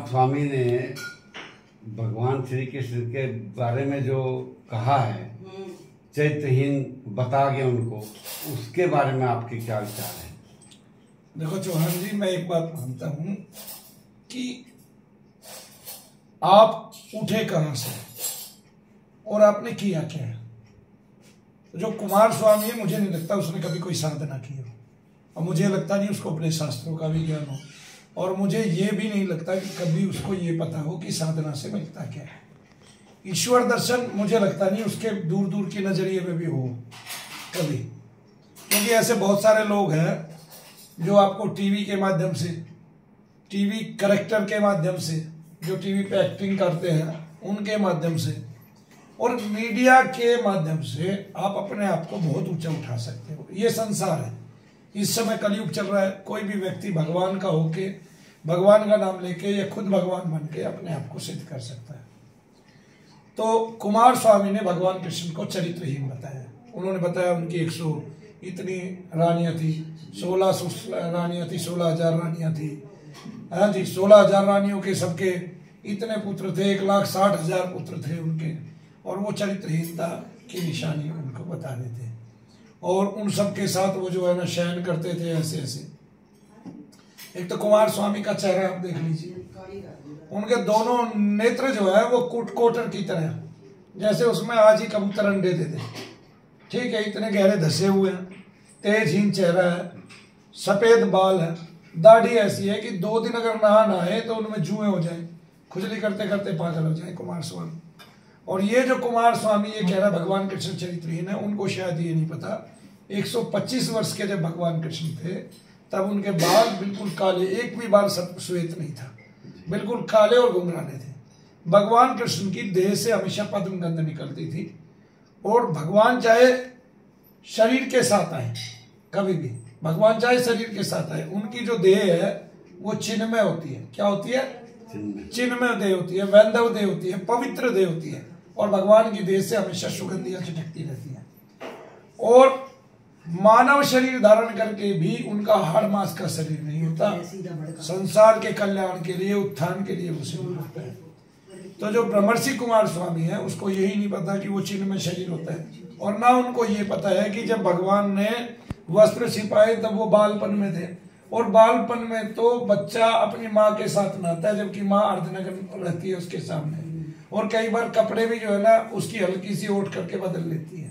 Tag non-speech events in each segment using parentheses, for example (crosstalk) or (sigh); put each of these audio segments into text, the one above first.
स्वामी ने भगवान श्री कृष्ण के बारे में जो कहा है चैत्रहीन बता के उनको उसके बारे में आपके क्या विचार है? देखो चौहान जी मैं एक बात मानता हूँ कि आप उठे कहाँ से और आपने किया क्या? है जो कुमार स्वामी है मुझे नहीं लगता उसने कभी कोई साधना की हो। और मुझे लगता नहीं उसको अपने शास्त्रों का भी ज्ञान हो। और मुझे ये भी नहीं लगता कि कभी उसको ये पता हो कि साधना से मिलता क्या है। ईश्वर दर्शन मुझे लगता नहीं, उसके दूर दूर के नज़रिए में भी हो, कभी। क्योंकि ऐसे बहुत सारे लोग हैं जो आपको टीवी के माध्यम से टीवी करेक्टर के माध्यम से, जो टीवी पे एक्टिंग करते हैं, उनके माध्यम से और मीडिया के माध्यम से आप अपने आप को बहुत ऊँचा उठा सकते हो। ये संसार है। इस समय कलयुग चल रहा है। कोई भी व्यक्ति भगवान का होके भगवान का नाम लेके या खुद भगवान बन के अपने आप को सिद्ध कर सकता है। तो कुमार स्वामी ने भगवान कृष्ण को चरित्रहीन बताया। उन्होंने बताया उनकी एक सौ इतनी रानियाँ थी, सोलह सौ रानियाँ थी, सोलह हज़ार रानियाँ थी। हाँ जी, सोलह हज़ार रानियों के सबके इतने पुत्र थे, एक लाख साठ हज़ार पुत्र थे उनके, और वो चरित्रहीनता की निशानी उनको बता थे और उन सब के साथ वो जो है ना शयन करते थे ऐसे ऐसे एक तो कुमार स्वामी का चेहरा आप देख लीजिए। उनके दोनों नेत्र जो है वो कुट कोटर की तरह जैसे उसमें आज ही कबूतर अंडे देते ठीक है, इतने गहरे धसे हुए हैं। तेजहीन चेहरा है। सफ़ेद बाल है। दाढ़ी ऐसी है कि दो दिन अगर नहा नहाए तो उनमें जुए हो जाए। खुजली करते करते पागल हो जाए कुमार स्वामी। और ये जो कुमार स्वामी, ये कह रहा भगवान कृष्ण चरित्रहीन है, उनको शायद ये नहीं पता। 125 वर्ष के जब भगवान कृष्ण थे तब उनके बाल बिल्कुल काले एक भी बाल सब श्वेत नहीं था। बिल्कुल काले और घुंघराने थे। भगवान कृष्ण की देह से हमेशा पद्म गंध निकलती थी और भगवान चाहे शरीर के साथ आए कभी भी। भगवान चाहे शरीर के साथ आए उनकी जो देह है वो चिन्ह में होती है। क्या होती है? चिन्ह में देह होती है वैंधव देह होती है पवित्र देह होती है। और भगवान की देह से हमेशा सुगंधियाँ छिटकती रहती है। और मानव शरीर धारण करके भी उनका हर मास का शरीर नहीं होता। संसार के कल्याण के लिए उत्थान के लिए होता है। तो जो ब्रह्मर्षि कुमार स्वामी है उसको यही नहीं पता कि वो चिन्ह में शरीर होता है। और ना उनको ये पता है कि जब भगवान ने वस्त्र छिपाए तब वो बालपन में थे। और बालपन में तो बच्चा अपनी माँ के साथ नहाता है जबकि माँ अर्धनगर रहती है उसके सामने। और कई बार कपड़े भी जो है ना उसकी हल्की सी ओट करके बदल लेती है।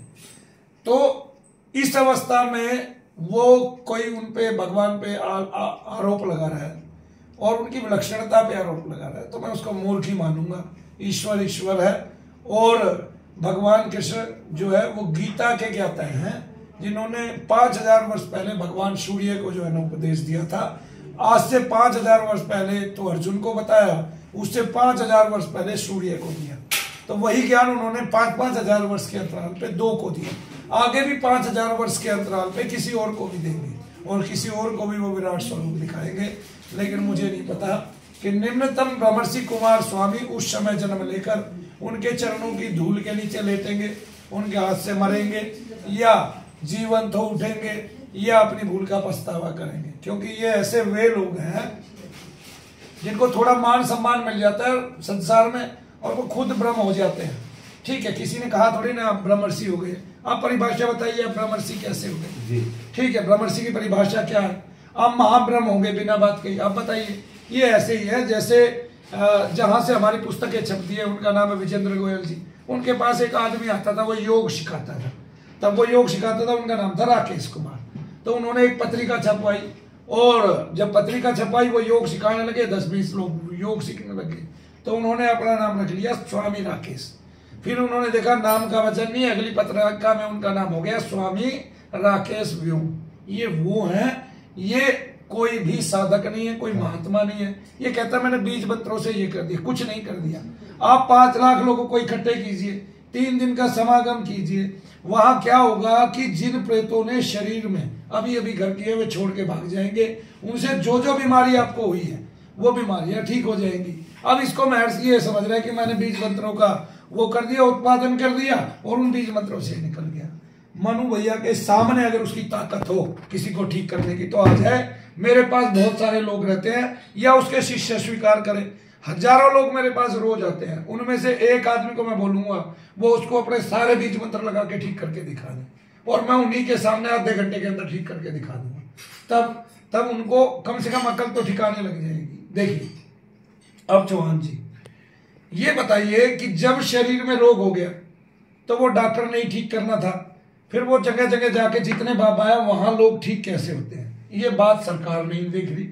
तो इस अवस्था में वो कोई उन पे भगवान पे आरोप लगा रहा है और उनकी विलक्षणता पे आरोप लगा रहा है तो मैं उसको मूर्ख ही मानूँगा। ईश्वर ईश्वर है और भगवान कृष्ण जो है, वो गीता के ज्ञाता हैं, जिन्होंने पाँच हज़ार वर्ष पहले भगवान सूर्य को जो है ना उपदेश दिया था। आज से पाँच हज़ार वर्ष पहले तो अर्जुन को बताया उससे पाँच हज़ार वर्ष पहले सूर्य को दिया। तो वही ज्ञान उन्होंने पाँच पाँच हज़ार वर्ष के अंतराल पे दो को दिया। आगे भी पाँच हज़ार वर्ष के अंतराल पे किसी और को भी देंगे। और किसी और को भी वो विराट स्वरूप दिखाएँगे। लेकिन मुझे नहीं पता कि निम्नतम ब्रह्मर्षि कुमार स्वामी उस समय जन्म लेकर उनके चरणों की धूल के नीचे लेटेंगे, उनके हाथ से मरेंगे, या जीवंत हो उठेंगे, या अपनी भूल का पछतावा करेंगे। क्योंकि ये ऐसे वे लोग हैं जिनको थोड़ा मान सम्मान मिल जाता है संसार में और वो खुद ब्रह्म हो जाते हैं। ठीक है किसी ने कहा थोड़ी ना आप ब्रह्मर्षि हो गए। आप परिभाषा बताइए आप ब्रह्मर्षि कैसे हो गए? ठीक है ब्रह्मर्षि की परिभाषा क्या है? आप महाब्रह्म होंगे बिना बात कही आप बताइए ये ऐसे ही है जैसे जहाँ से हमारी पुस्तकें छपती है उनका नाम है विजेंद्र गोयल जी। उनके पास एक आदमी आता था वो योग सिखाता था। तब वो योग सिखाता था उनका नाम था राकेश कुमार। तो उन्होंने एक पत्रिका छपवाई और जब पत्रिका छपाई वो योग सिखाने लगे दस बीस लोग योग सीखने लगे। तो उन्होंने अपना नाम रख लिया स्वामी राकेश। फिर उन्होंने देखा नाम का वचन नहीं अगली पत्रिका में उनका नाम हो गया स्वामी राकेश व्यू। ये वो है, ये कोई भी साधक नहीं है, कोई महात्मा नहीं है। ये कहता मैंने बीज मंत्रों से ये कर दिया, कुछ नहीं कर दिया। आप पाँच लाख लोगों को इकट्ठे कीजिए, तीन दिन का समागम कीजिए। वहाँ क्या होगा कि जिन प्रेतों ने शरीर में अभी अभी घर किए हुए छोड़ के भाग जाएँगे, उनसे जो जो बीमारी आपको हुई है वो बीमारियाँ ठीक हो जाएँगी। अब इसको महर्षि ये समझ रहे हैं कि मैंने बीज मंत्रों का वो कर दिया, उत्पादन कर दिया, और उन बीज मंत्रों से निकल गया। मनु भैया के सामने अगर उसकी ताकत हो किसी को ठीक करने की तो आ जाए मेरे पास बहुत सारे लोग रहते हैं, या उसके शिष्य स्वीकार करें। हज़ारों लोग मेरे पास रोज आते हैं, उनमें से एक आदमी को मैं बोलूँगा, वो उसको अपने सारे बीज मंत्र लगा के ठीक करके दिखा दे, और मैं उन्हीं के सामने आधे घंटे के अंदर ठीक करके दिखा दूँगा। तब तब उनको कम से कम अकल तो ठिकाने लग जाएगी। देखिए, अब चौहान जी, ये बताइए कि जब शरीर में रोग हो गया तो वो डॉक्टर ने ही ठीक करना था। फिर वो जगह जगह जाके जितने बाबा है वहाँ लोग ठीक कैसे होते हैं? ये बात सरकार नहीं देख रही,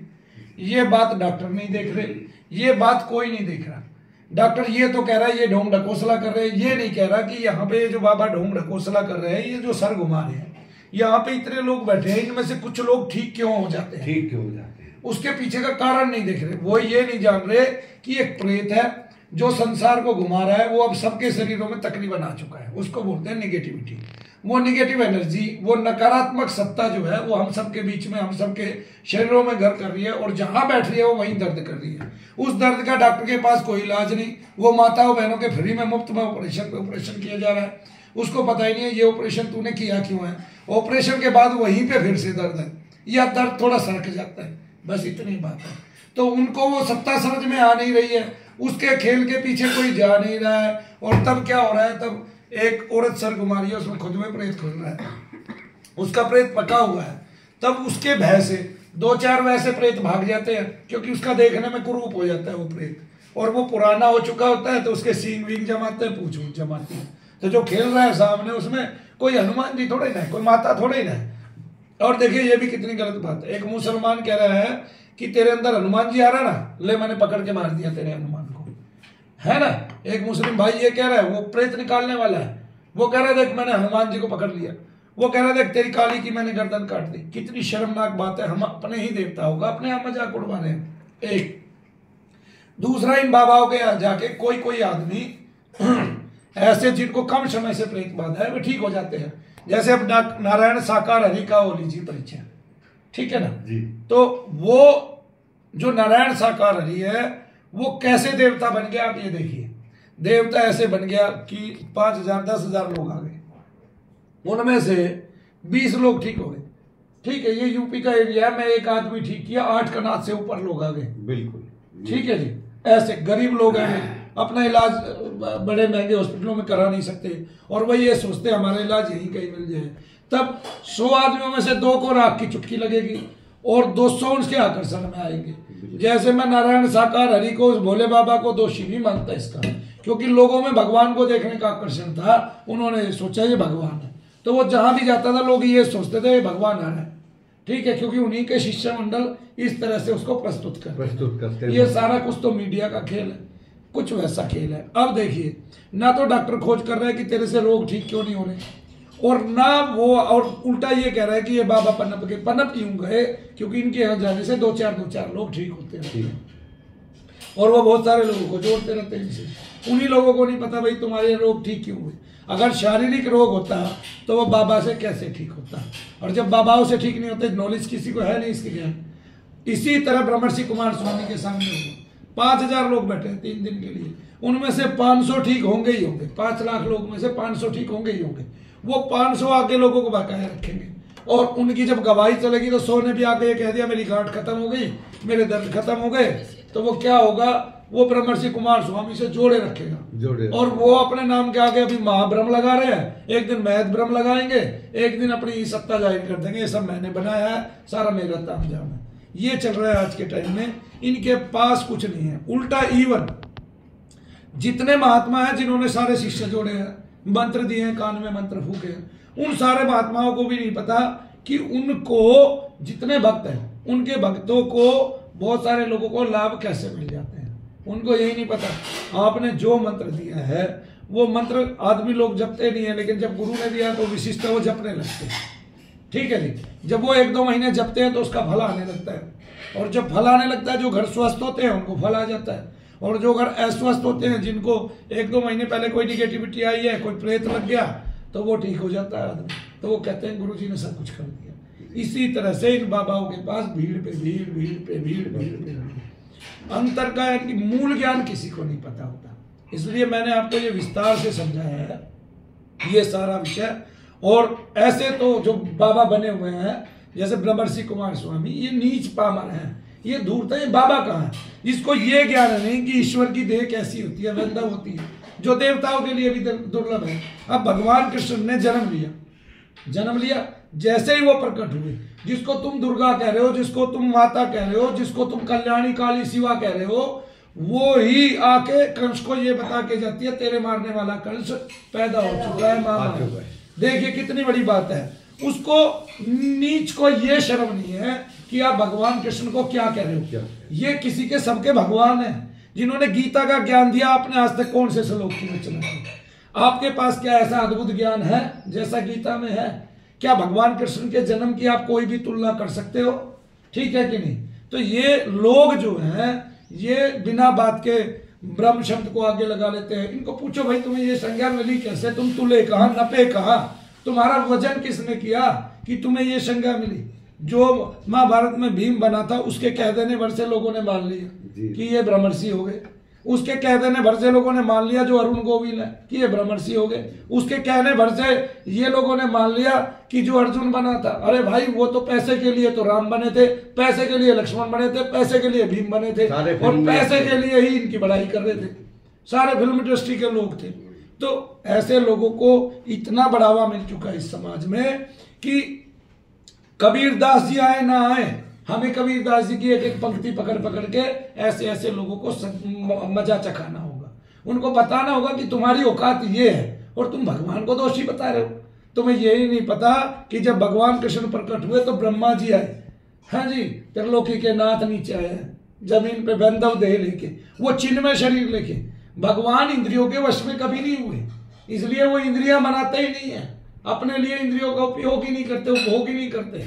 ये बात डॉक्टर नहीं देख रहे, ये बात कोई नहीं देख रहा। डॉक्टर ये तो कह रहा है, ये ढोंग ढकोसला कर रहे हैं। ये नहीं कह रहा कि यहाँ पे जो बाबा ढोंग ढकोसला कर रहे हैं, ये जो सर घुमा रहे हैं, यहाँ पे इतने लोग बैठे हैं, इनमें से कुछ लोग ठीक क्यों हो जाते हैं? ठीक क्यों हो जाते हैं? उसके पीछे का कारण नहीं देख रहे। वो ये नहीं जान रहे कि एक प्रेत है जो संसार को घुमा रहा है, वो अब सबके शरीरों में तकलीफ़ आ चुका है। उसको बोलते हैं निगेटिविटी वो निगेटिव एनर्जी वो नकारात्मक सत्ता जो है, वो हम सबके बीच में, हम सबके शरीरों में घर कर रही है और जहाँ बैठ रही है, वो वहीं दर्द कर रही है। उस दर्द का डॉक्टर के पास कोई इलाज नहीं। वो माताओं बहनों के फ्री में, मुफ़्त में ऑपरेशन पे ऑपरेशन किया जा रहा है। उसको पता ही नहीं है, ये ऑपरेशन तूने किया क्यों है? ऑपरेशन के बाद वहीं पे फिर से दर्द है। या दर्द थोड़ा सरक जाता है। बस इतनी बात है। तो उनको वो सत्ता समझ में आ नहीं रही है। उसके खेल के पीछे कोई जा नहीं रहा है। और तब क्या हो रहा है? तब एक औरत सर कुमारी है, उसमें खुद में प्रेत खुल रहा है। उसका प्रेत पका हुआ है। तब उसके भय से दो चार वैसे प्रेत भाग जाते हैं, क्योंकि उसका देखने में कुरूप हो जाता है वो प्रेत। और वो पुराना हो चुका होता है तो उसके सींग वींग जमाते हैं पूछ जमाते हैं। तो जो खेल रहा है सामने, उसमें कोई हनुमान जी थोड़े ना कोई माता थोड़े ना और देखिए, ये भी कितनी गलत बात है। एक मुसलमान कह रहा है कि तेरे अंदर हनुमान जी आ रहा ना? ले, मैंने पकड़ के मार दिया तेरे हनुमान को। है ना? एक मुस्लिम भाई ये कह रहा है, वो प्रेत निकालने वाला है। वो कह रहा देख, मैंने हनुमान जी को पकड़ लिया। वो कह रहा देख, तेरी काली की मैंने गर्दन काट दी। कितनी शर्मनाक बात है, हम अपने ही देवता होगा, अपने आप मज़ाक उड़वा रहे एक। दूसरा, इन बाबाओं के यहाँ जाके कोई कोई आदमी (clears throat) ऐसे जिनको कम समय से प्रेत बाधा है, वे ठीक हो जाते हैं। जैसे अब नारायण साकार हरि का हो लीजिए परिचय ठीक है ना? जी। तो वो जो नारायण साकार हरि है वो कैसे देवता बन गया आप ये देखिए। देवता ऐसे बन गया कि पाँच हज़ार दस हज़ार लोग आ गए। उनमें से बीस लोग ठीक हो गए। ठीक है ये यूपी का एरिया है मैं एक आदमी ठीक किया आठ कनाथ से ऊपर लोग आ गए। बिल्कुल। ठीक है जी? ऐसे गरीब लोग हैं अपना इलाज बड़े महँगे हॉस्पिटलों में करा नहीं सकते। और वही ये सोचते हमारा इलाज यहीं कहीं मिल जाए। तब सौ आदमियों में से दो को राख की चुटकी लगेगी और दो सौ उसके आकर्षण में आएँगे। जैसे मैं नारायण साकार हरि को भोले बाबा को दोषी भी मानता इसका। क्योंकि लोगों में भगवान को देखने का आकर्षण था उन्होंने सोचा ये भगवान है। तो वो जहाँ भी जाता था लोग ये सोचते थे ये भगवान आ रहा है। ठीक है क्योंकि उन्हीं के शिष्य मंडल इस तरह से उसको प्रस्तुत कर प्रस्तुत करते ये सारा कुछ तो मीडिया का खेल है। कुछ वैसा खेल है। अब देखिए ना तो डॉक्टर खोज कर रहे हैं कि तेरे से रोग ठीक क्यों नहीं हो रहे और ना वो और उल्टा ये कह रहा है कि ये बाबा पनप के पन्नप क्यों गए? क्योंकि इनके यहाँ जाने से दो चार दो चार लोग ठीक होते रहते हैं। और वो बहुत सारे लोगों को जोड़ते रहते हैं। इनसे उन्हीं लोगों को नहीं पता भाई तुम्हारे रोग ठीक क्यों हुए। अगर शारीरिक रोग होता तो वो बाबा से कैसे ठीक होता? और जब बाबाओं से ठीक नहीं होते नॉलेज किसी को है नहीं इसके ज्ञान। इसी तरह ब्रह्मर्षि कुमार स्वामी के सामने हुआ। पाँच हज़ार लोग बैठे हैं तीन दिन के लिए। उनमें से पाँच सौ ठीक होंगे ही होंगे। पाँच लाख लोग में से पाँच सौ ठीक होंगे ही होंगे। वो 500 आगे लोगों को बकाया रखेंगे। और उनकी जब गवाही चलेगी तो सौ ने भी आके ये कह दिया मेरी गांठ खत्म हो गई मेरे दर्द खत्म हो गए। तो वो क्या होगा? वो ब्रह्मर्षि कुमार स्वामी से जोड़े रखेगा। जोड़े और वो अपने नाम के आगे अभी महाभ्रम लगा रहे हैं। एक दिन महत भ्रम लगाएँगे एक दिन अपनी सत्ता ज़ाहिर कर देंगे। ये सब मैंने बनाया है सारा मेरा ताम जाम है। ये चल रहा है आज के टाइम में। इनके पास कुछ नहीं है। उल्टा इवन जितने महात्मा हैं, जिन्होंने सारे शिष्य जोड़े हैं, मंत्र दिए हैं, कान में मंत्र फूके हैं, उन सारे महात्माओं को भी नहीं पता कि उनको जितने भक्त हैं, उनके भक्तों को बहुत सारे लोगों को लाभ कैसे मिल जाते हैं? उनको यही नहीं पता। आपने जो मंत्र दिया है, वो मंत्र आदमी लोग जपते नहीं है, लेकिन जब गुरु ने दिया तो विशिष्ट वो जपने लगते हैं। ठीक है जी। जब वो एक दो महीने जपते हैं तो उसका फल आने लगता है। और जब फल आने लगता है, जो घर स्वस्थ होते हैं, उनको फल आ जाता है। और जो अगर अस्वस्थ होते हैं, जिनको एक दो महीने पहले कोई निगेटिविटी आई है, कोई प्रेत लग गया तो वो ठीक हो जाता है आदमी। तो वो कहते हैं गुरु ने सब कुछ कर दिया। इसी तरह से इन बाबाओं के पास भीड़ पे, भीड़ भीड़ पे, भीड़ भीड़ पे। अंतर का यानी मूल ज्ञान किसी को नहीं पता होता। इसलिए मैंने आपको ये विस्तार से समझाया है। ये सारा विषय और ऐसे तो जो बाबा बने हुए हैं जैसे ब्रह्मर्षि कुमार स्वामी ये नीच पामर है। ये धूर्त है बाबा कहाँ है? इसको ये ज्ञान नहीं कि ईश्वर की देह कैसी होती है वृंदा होती है। जो देवताओं के लिए भी दुर्लभ है। अब भगवान कृष्ण ने जन्म लिया। जन्म लिया जैसे ही वो प्रकट हुए जिसको तुम दुर्गा कह रहे हो जिसको तुम माता कह रहे हो जिसको तुम कल्याणी काली शिवा कह रहे हो वो ही आके कंस को ये बता के जाती है तेरे मारने वाला कंस पैदा हो चुका है मामा देखिए कितनी बड़ी बात है। उसको नीच को ये शर्म नहीं है कि आप भगवान कृष्ण को क्या कह रहे हो। क्या? ये किसी के सबके भगवान है जिन्होंने गीता का ज्ञान दिया आपने आज तक कौन से श्लोक की रचना की आपके पास क्या ऐसा अद्भुत ज्ञान है जैसा गीता में है? क्या भगवान कृष्ण के जन्म की आप कोई भी तुलना कर सकते हो? ठीक है कि नहीं? तो ये लोग जो हैं ये बिना बात के ब्रह्म शब्द को आगे लगा लेते हैं। इनको पूछो भाई तुम्हें ये संज्ञा मिली कैसे? तुम तुले कहा? नपे कहा? तुम्हारा वज़न किसने किया कि तुम्हें ये संज्ञा मिली? जो महाभारत में भीम बना था उसके कह देने भर से लोगों ने मान लिया कि ये ब्रह्मर्षि हो गए। उसके कह देने भर से लोगों ने मान लिया जो अरुण गोविल है कि ये ब्रह्मर्षि हो गए। उसके कहने भर से ये लोगों ने मान लिया कि जो अर्जुन बना था अरे भाई वो तो पैसे के लिए तो राम बने थे पैसे के लिए लक्ष्मण बने थे पैसे के लिए भीम बने थे और पैसे के लिए ही इनकी बढ़ाई कर रहे थे। सारे फ़िल्म इंडस्ट्री के लोग थे। तो ऐसे लोगों को इतना बढ़ावा मिल चुका है इस समाज में कि कबीर दास जी आए ना आए हमें कबीर दास जी की एक एक पंक्ति पकड़ पकड़ के ऐसे ऐसे लोगों को मज़ा चखाना होगा। उनको बताना होगा कि तुम्हारी औकात ये है और तुम भगवान को दोषी बता रहे हो। तुम्हें यही नहीं पता कि जब भगवान कृष्ण प्रकट हुए तो ब्रह्मा जी आए। हाँ जी, त्रिलोकी के नाथ नीचे आए ज़मीन पे बंधव देह लेके, वो चिन्ह में शरीर लेके। भगवान इंद्रियों के वश में कभी नहीं हुए। इसलिए वो इंद्रिया बनाते ही नहीं है। अपने लिए इंद्रियों का उपयोग ही नहीं करते, उपभोग ही नहीं करते।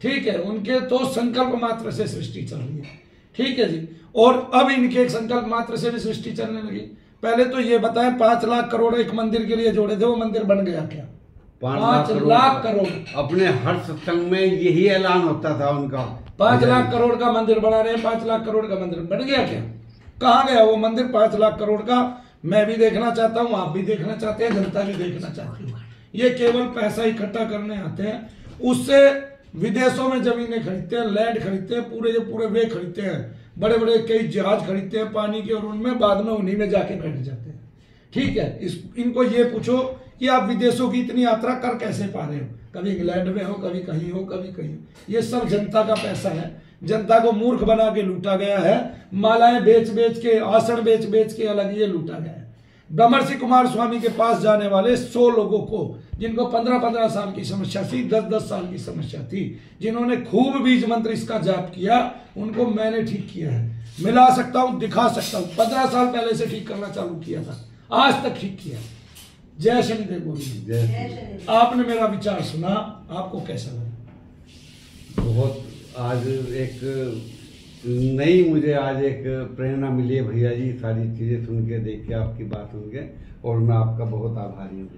ठीक है उनके तो संकल्प मात्र से सृष्टि चल रही है। ठीक है जी? और अब इनके संकल्प मात्र से भी सृष्टि चलने लगी। पहले तो ये बताएँ पाँच लाख करोड़ एक मंदिर के लिए जोड़े थे वो मंदिर बन गया क्या? पाँच लाख करोड़ अपने हर सत्संग में यही ऐलान होता था उनका। पाँच लाख करोड़ का मंदिर बना रहे हैं पाँच लाख करोड़ का मंदिर बन गया क्या? कहा गया वो मंदिर पाँच लाख करोड़ का? मैं भी देखना चाहता हूँ आप भी देखना चाहते हैं जनता भी देखना चाहती है। ये केवल पैसा इकट्ठा करने आते हैं। उससे विदेशों में जमीनें खरीदते हैं लैंड खरीदते हैं, पूरे जो पूरे वे खरीदते हैं। बड़े बड़े कई जहाज़ खरीदते हैं पानी के और उनमें, बाद में उन्हीं में जाके बैठ जाते हैं। ठीक है, इस, इनको ये पूछो कि आप विदेशों की इतनी यात्रा कर कैसे पा रहे हो? कभी इंग्लैंड में हो, कभी कहीं हो, कभी कहीं हो। ये सब जनता का पैसा है। जनता को मूर्ख बना के लूटा गया है। मालाएँ बेच बेच के, आसन बेच बेच के अलग ये लूटा गया ब्रह्मर्षि कुमार स्वामी के पास जाने वाले सौ लोगों को जिनको पंद्रह पंद्रह साल की समस्या थी दस दस साल की समस्या थी जिन्होंने खूब बीज मंत्र इसका जाप किया उनको मैंने ठीक किया है। मिला सकता हूँ दिखा सकता हूँ। पंद्रह साल पहले से ठीक करना चालू किया था आज तक ठीक किया जय शनिदेव बोलिए आपने मेरा विचार सुना आपको कैसा लगा? बहुत आज एक नई मुझे आज एक प्रेरणा मिली है भैया जी सारी चीज़ें सुन के देख के आपकी बात सुन के और मैं आपका बहुत आभारी हूँ।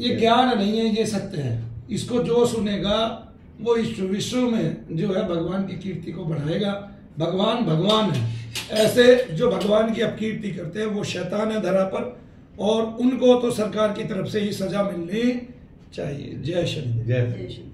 ये ज्ञान नहीं है ये सत्य है। इसको जो सुनेगा वो इस विश्व में जो है भगवान की कीर्ति को बढ़ाएगा। भगवान भगवान है। ऐसे जो भगवान की अपकीर्ति करते हैं वो शैतान है धरा पर और उनको तो सरकार की तरफ़ से ही सजा मिलनी चाहिए। जय श्री जय श्री